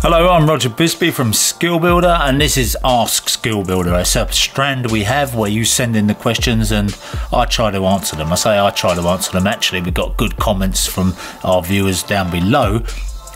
Hello, I'm Roger Bisbee from Skill Builder, and this is Ask Skill Builder. It's a strand we have where you send in the questions and I try to answer them. I say I try to answer them. Actually, we've got good comments from our viewers down below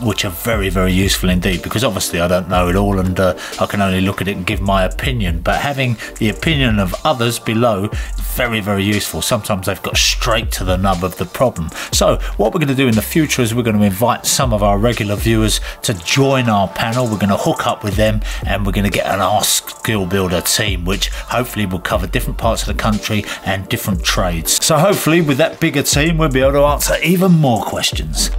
which are very, very useful indeed because obviously I don't know it all and uh, I can only look at it and give my opinion. But having the opinion of others below is very, very useful. Sometimes they've got straight to the nub of the problem. So, what we're going to do in the future is we're going to invite some of our regular viewers to join our panel. We're going to hook up with them and we're going to get an Ask Skill Builder team, which hopefully will cover different parts of the country and different trades. So, hopefully, with that bigger team, we'll be able to answer even more questions.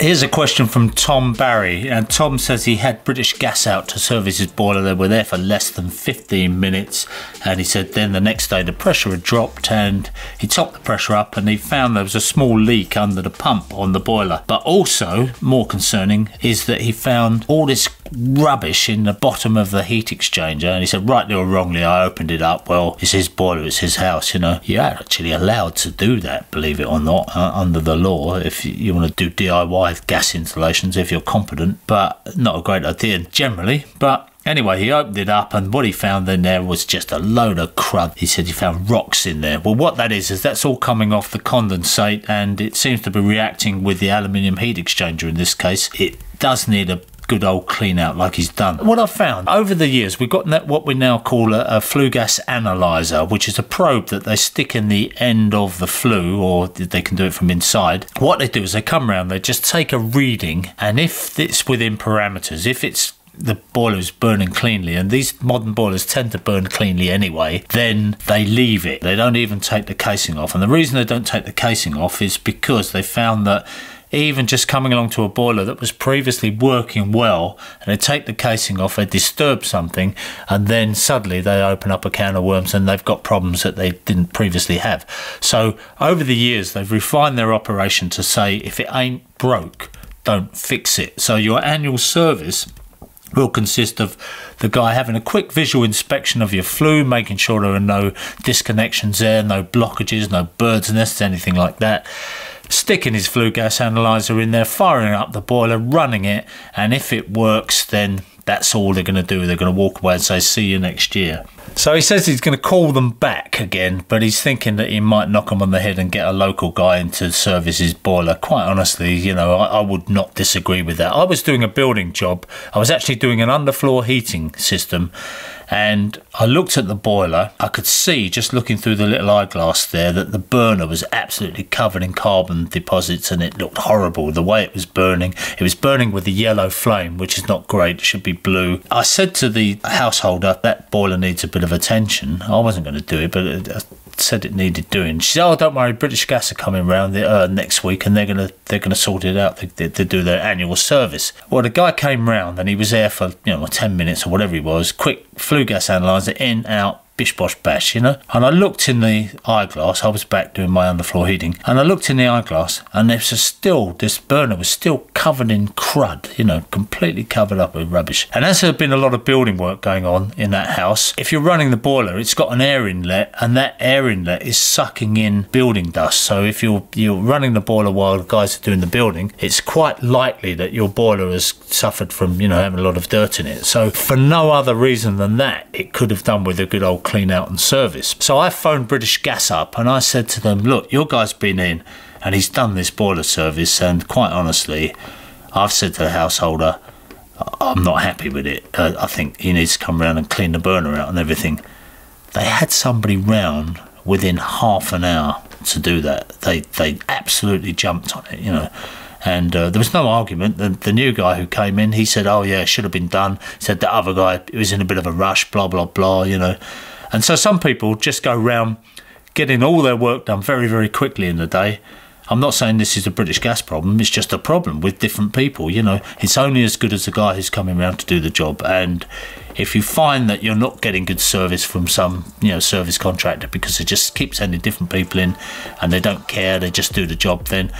Here's a question from Tom Barry, and Tom says he had British Gas out to service his boiler. They were there for less than 15 minutes, and he said then the next day the pressure had dropped, and he topped the pressure up, and he found there was a small leak under the pump on the boiler. But also, more concerning, is that he found all this rubbish in the bottom of the heat exchanger, and he said, rightly or wrongly, I opened it up. Well, it's his boiler, it's his house, you know. You're actually allowed to do that, believe it or not, uh, under the law, if you, you want to do DIY gas installations if you're competent, but not a great idea generally. But Anyway, he opened it up, and what he found in there was just a load of crud. He said he found rocks in there. Well, what that is, is that's all coming off the condensate, and it seems to be reacting with the aluminium heat exchanger in this case. It does need a good old clean out like he's done. What I've found over the years, we've got what we now call a, a, flue gas analyzer, which is a probe that they stick in the end of the flue, or they can do it from inside. What they do is they come around, they just take a reading, and if it's within parameters, if it's the boiler is burning cleanly, and these modern boilers tend to burn cleanly anyway, then they leave it. They don't even take the casing off. And the reason they don't take the casing off is because they found that even just coming along to a boiler that was previously working well and they take the casing off, they disturb something, and then suddenly they open up a can of worms and they've got problems that they didn't previously have. So over the years, they've refined their operation to say if it ain't broke, don't fix it. So your annual service will consist of the guy having a quick visual inspection of your flue, making sure there are no disconnections there, no blockages, no bird's nests, anything like that sticking his flue gas analyzer in there, firing up the boiler, running it, and if it works, then that's all they're going to do. They're going to walk away and say, see you next year. So he says he's going to call them back again, but he's thinking that he might knock them on the head and get a local guy in to service his boiler. Quite honestly, you know, I, I, would not disagree with that. I was doing a building job. I was actually doing an underfloor heating system, and I looked at the boiler. I could see, just looking through the little eyeglass there, that the burner was absolutely covered in carbon deposits and it looked horrible the way it was burning. It was burning with a yellow flame, which is not great. It should be blue. I said to the householder, that boiler needs a bit of attention. I wasn't going to do it, but said it needed doing. She said, "Oh, don't worry, British Gas are coming round uh, next week, and they're gonna they're gonna sort it out. They, they, they, do their annual service." Well, the guy came round, and he was there for you know ten minutes or whatever he was. Quick flue gas analyzer in out bish bosh bash, you know. And I looked in the eyeglass. I was back doing my underfloor heating, and I looked in the eyeglass, and there was still this burner was still covered in crud, you know, completely covered up with rubbish. And as there had been a lot of building work going on in that house, if you're running the boiler, it's got an air inlet, and that air inlet is sucking in building dust. So if you're you're running the boiler while the guys are doing the building, it's quite likely that your boiler has suffered from you know having a lot of dirt in it. So for no other reason than that, it could have done with a good old clean out and service. So I phoned British Gas up and I said to them, look, your guy's been in and he's done this boiler service and quite honestly, I've said to the householder, I'm not happy with it. Uh, I think he needs to come around and clean the burner out and everything. They had somebody round within half an hour to do that. They they absolutely jumped on it, you know. And uh, there was no argument. The, the new guy who came in, he said, "Oh yeah, it should have been done." Said the other guy "It was in a bit of a rush, blah blah blah, you know. And so some people just go around getting all their work done very very quickly in the day. I'm not saying this is a British gas problem. It's just a problem with different people. You know, it's only as good as the guy who's coming around to do the job. And if you find that you're not getting good service from some, you know, service contractor because they just keep sending different people in and they don't care, they just do the job, then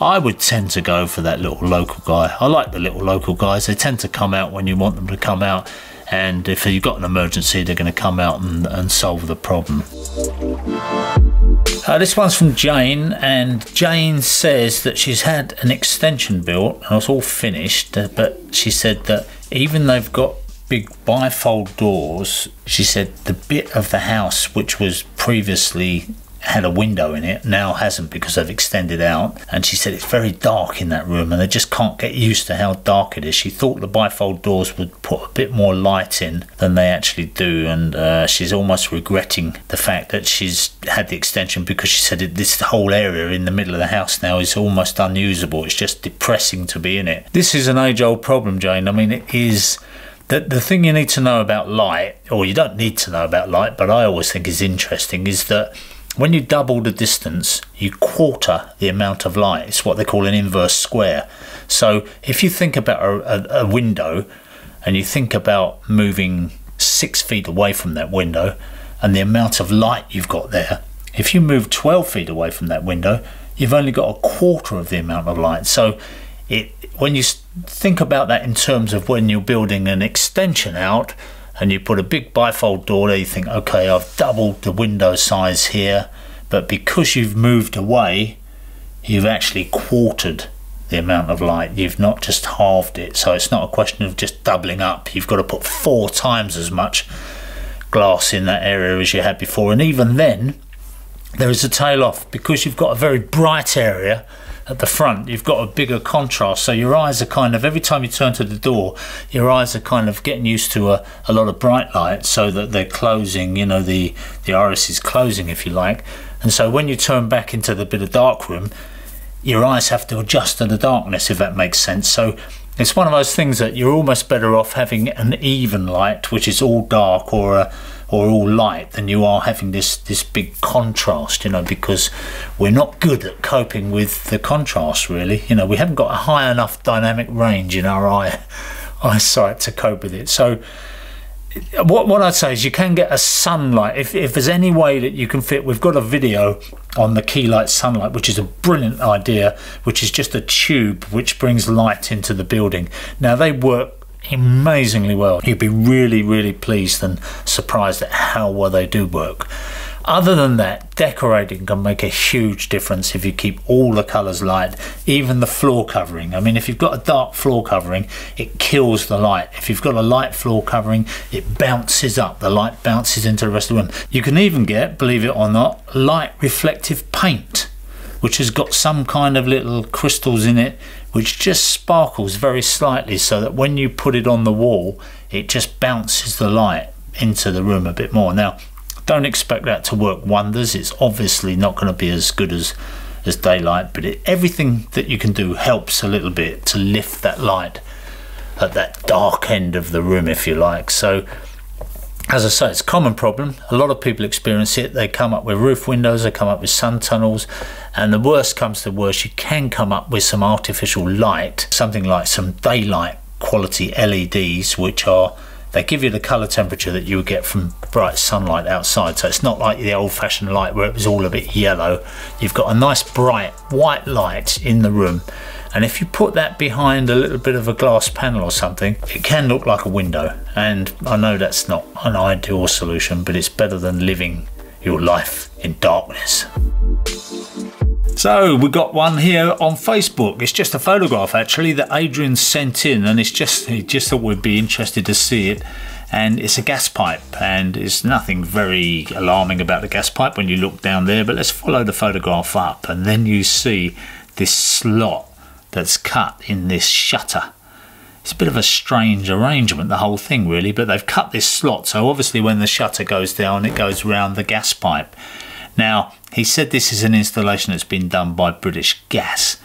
I would tend to go for that little local guy. I like the little local guys. They tend to come out when you want them to come out. And if you've got an emergency, they're going to come out and, and solve the problem. Uh, this one's from Jane, and Jane says that she's had an extension built and it's all finished, uh, but she said that even though they've got big bifold doors, she said the bit of the house which was previously had a window in it, now hasn't because they've extended out. And she said it's very dark in that room and they just can't get used to how dark it is. She thought the bifold doors would put a bit more light in than they actually do. And uh, she's almost regretting the fact that she's had the extension because she said it, this whole area in the middle of the house now is almost unusable. It's just depressing to be in it. This is an age old problem, Jane. I mean, it is. The, the thing you need to know about light, or you don't need to know about light, but I always think is interesting, is that when you double the distance, you quarter the amount of light. It's what they call an inverse square. So if you think about a, a, a window and you think about moving six feet away from that window and the amount of light you've got there, if you move 12 feet away from that window, you've only got a quarter of the amount of light. So it when you think about that in terms of when you're building an extension out, and you put a big bifold door there, you think, okay, I've doubled the window size here, but because you've moved away, you've actually quartered the amount of light. You've not just halved it. So it's not a question of just doubling up. You've got to put four times as much glass in that area as you had before. And even then, there is a tail off because you've got a very bright area at the front you've got a bigger contrast. So your eyes are kind of every time you turn to the door your eyes are kind of getting used to a, a lot of bright light so that they're closing you know the the iris is closing if you like. And so when you turn back into the bit of dark room your eyes have to adjust to the darkness if that makes sense. So it's one of those things that you're almost better off having an even light which is all dark or a or all light than you are having this this big contrast you know because we're not good at coping with the contrast really. You know we haven't got a high enough dynamic range in our eye eyesight to cope with it. So what what I'd say is you can get a Sunlite. If, if there's any way that you can fit we've got a video on the Keylite Sunlite which is a brilliant idea which is just a tube which brings light into the building. Now they work amazingly well. You'd be really, really pleased and surprised at how well they do work. Other than that, decorating can make a huge difference if you keep all the colours light, even the floor covering. I mean, if you've got a dark floor covering, it kills the light. If you've got a light floor covering, it bounces up. The light bounces into the rest of the room. You can even get, believe it or not, light reflective paint, which has got some kind of little crystals in it which just sparkles very slightly so that when you put it on the wall it just bounces the light into the room a bit more. Now don't expect that to work wonders. It's obviously not going to be as good as as daylight but it, everything that you can do helps a little bit to lift that light at that dark end of the room if you like. So as I say, it's a common problem. A lot of people experience it. They come up with roof windows, they come up with sun tunnels, and the worst comes to the worst, you can come up with some artificial light, something like some daylight quality LEDs, which are they give you the color temperature that you would get from bright sunlight outside. So it's not like the old fashioned light where it was all a bit yellow. You've got a nice bright white light in the room and if you put that behind a little bit of a glass panel or something it can look like a window and I know that's not an ideal solution but it's better than living your life in darkness. So we got one here on Facebook. It's just a photograph actually that Adrian sent in and it's just he just thought we'd be interested to see it and it's a gas pipe and it's nothing very alarming about the gas pipe when you look down there but let's follow the photograph up and then you see this slot that's cut in this shutter. It's a bit of a strange arrangement, the whole thing really, but they've cut this slot, so obviously when the shutter goes down, it goes around the gas pipe. Now, he said this is an installation that's been done by British Gas,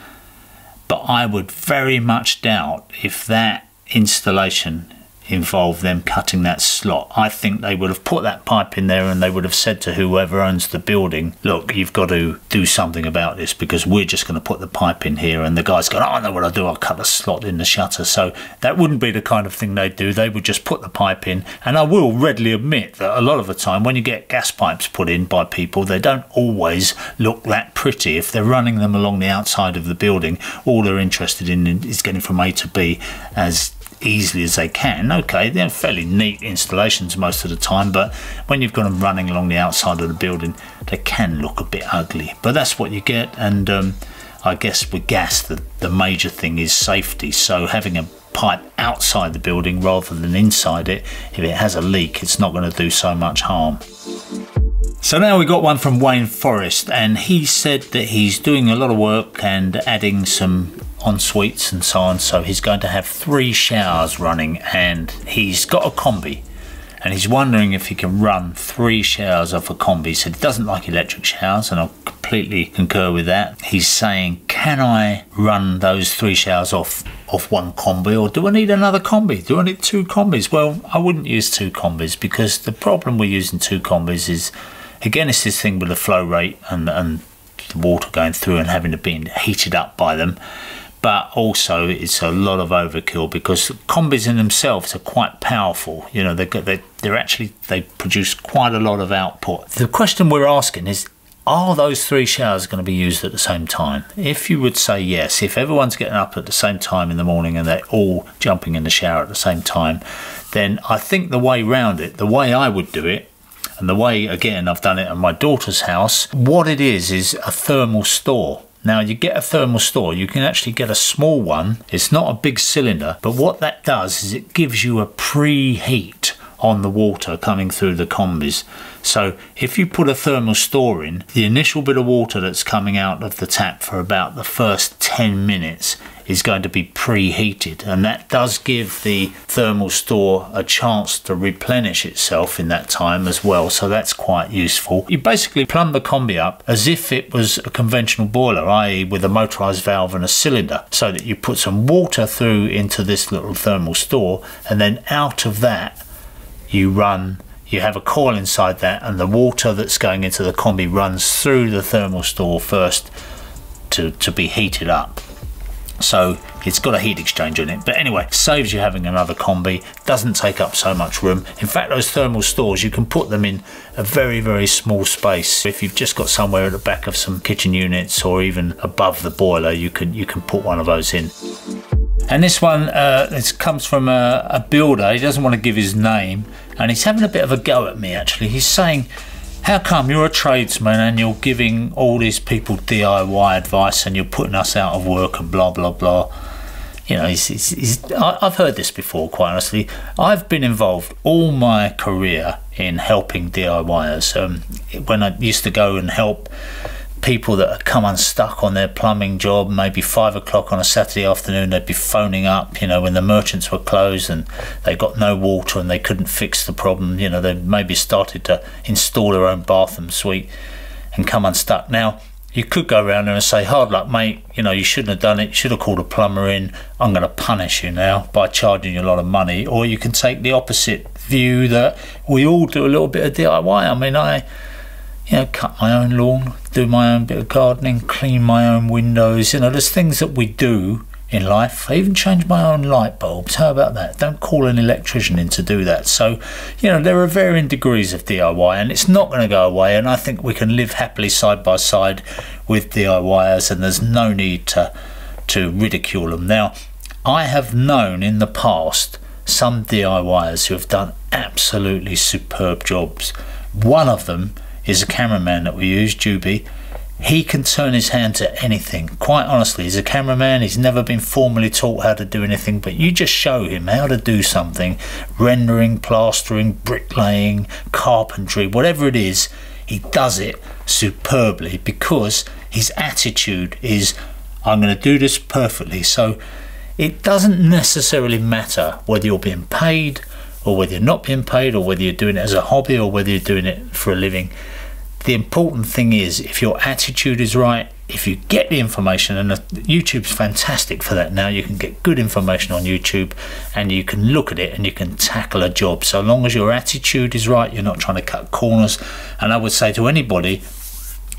but I would very much doubt if that installation involve them cutting that slot. I think they would have put that pipe in there and they would have said to whoever owns the building, look, you've got to do something about this because we're just going to put the pipe in here. And the guy's going, oh, I know what I'll do, I'll cut a slot in the shutter. So that wouldn't be the kind of thing they'd do. They would just put the pipe in. And I will readily admit that a lot of the time when you get gas pipes put in by people, they don't always look that pretty. If they're running them along the outside of the building, all they're interested in is getting from A to B as easily as they can. Okay, they're fairly neat installations most of the time, but when you've got them running along the outside of the building, they can look a bit ugly. But that's what you get, and um, I guess with gas, the, the major thing is safety. So having a pipe outside the building rather than inside it, if it has a leak, it's not going to do so much harm. So now we got one from Wayne Forrest, and he said that he's doing a lot of work and adding some en suites and so on. So he's going to have three showers running, and he's got a combi, and he's wondering if he can run three showers off a combi. Said he doesn't like electric showers, and I completely concur with that. He's saying, can I run those three showers off off one combi, or do I need another combi? Do I need two combis? Well, I wouldn't use two combis because the problem with using two combis is Again, it's this thing with the flow rate and, and the water going through and having to be heated up by them. But also, it's a lot of overkill because combis in themselves are quite powerful. You know, they they they're actually they produce quite a lot of output. The question we're asking is are those three showers going to be used at the same time? If you would say yes, if everyone's getting up at the same time in the morning and they're all jumping in the shower at the same time, then I think the way round it, the way I would do it, and the way, again, I've done it at my daughter's house, what it is is a thermal store. Now you get a thermal store, you can actually get a small one. It's not a big cylinder, but what that does is it gives you a preheat on the water coming through the combis. So if you put a thermal store in, the initial bit of water that's coming out of the tap for about the first 10 minutes is going to be preheated and that does give the thermal store a chance to replenish itself in that time as well so that's quite useful. You basically plumb the combi up as if it was a conventional boiler i.e. with a motorized valve and a cylinder so that you put some water through into this little thermal store and then out of that you run you have a coil inside that and the water that's going into the combi runs through the thermal store first to, to be heated up so it's got a heat exchanger in it. But anyway saves you having another combi doesn't take up so much room. In fact those thermal stores you can put them in a very very small space. If you've just got somewhere at the back of some kitchen units or even above the boiler you can you can put one of those in. And this one uh, this comes from a, a builder. He doesn't want to give his name. And he's having a bit of a go at me actually. He's saying, how come you're a tradesman and you're giving all these people DIY advice and you're putting us out of work and blah blah blah. You know, he's, he's, he's, I've heard this before, quite honestly. I've been involved all my career in helping DIYers. Um, when I used to go and help people that had come unstuck on their plumbing job, maybe five o'clock on a Saturday afternoon, they'd be phoning up, you know, when the merchants were closed and they got no water and they couldn't fix the problem. You know, they maybe started to install their own bathroom suite and come unstuck. Now, you could go around and say, hard luck, mate, you know, you shouldn't have done it, you should have called a plumber in, I'm going to punish you now by charging you a lot of money. Or you can take the opposite view that we all do a little bit of DIY. I mean, I you know, cut my own lawn, do my own bit of gardening, clean my own windows. You know, there's things that we do in life. I even change my own light bulbs. How about that? Don't call an electrician in to do that. So, you know, there are varying degrees of DIY and it's not going to go away. And I think we can live happily side by side with DIYers and there's no need to, to ridicule them. Now, I have known in the past some DIYers who have done absolutely superb jobs. One of them is a cameraman that we use, Juby. He can turn his hand to anything. Quite honestly, he's a cameraman. He's never been formally taught how to do anything, but you just show him how to do something rendering, plastering, bricklaying, carpentry, whatever it is, he does it superbly because his attitude is, I'm going to do this perfectly. So it doesn't necessarily matter whether you're being paid or whether you're not being paid or whether you're doing it as a hobby or whether you're doing it for a living the important thing is if your attitude is right, if you get the information, and uh, YouTube's fantastic for that now, you can get good information on YouTube and you can look at it and you can tackle a job. So long as your attitude is right, you're not trying to cut corners. And I would say to anybody,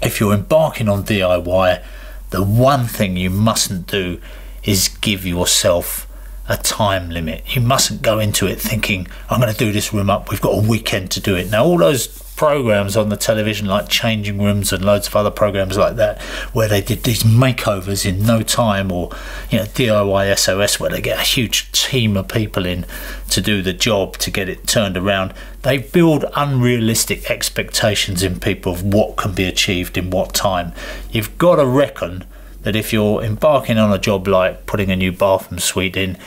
if you're embarking on DIY, the one thing you mustn't do is give yourself a time limit. You mustn't go into it thinking, I'm going to do this room up, we've got a weekend to do it. Now, all those programs on the television like Changing Rooms and loads of other programs like that where they did these makeovers in no time or you know DIY SOS where they get a huge team of people in to do the job to get it turned around. They build unrealistic expectations in people of what can be achieved in what time. You've got to reckon that if you're embarking on a job like putting a new bathroom suite in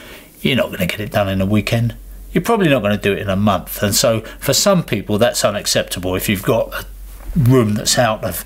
you're not going to get it done in a weekend you're probably not going to do it in a month. And so for some people, that's unacceptable. If you've got a room that's out of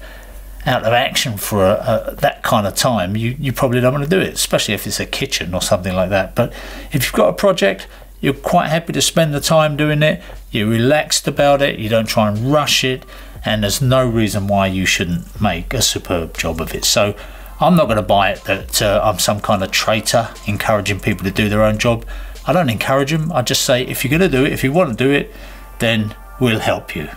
out of action for a, a, that kind of time, you, you probably don't want to do it, especially if it's a kitchen or something like that. But if you've got a project, you're quite happy to spend the time doing it, you're relaxed about it, you don't try and rush it, and there's no reason why you shouldn't make a superb job of it. So I'm not going to buy it that uh, I'm some kind of traitor encouraging people to do their own job. I don't encourage them. I just say if you're going to do it, if you want to do it, then we'll help you.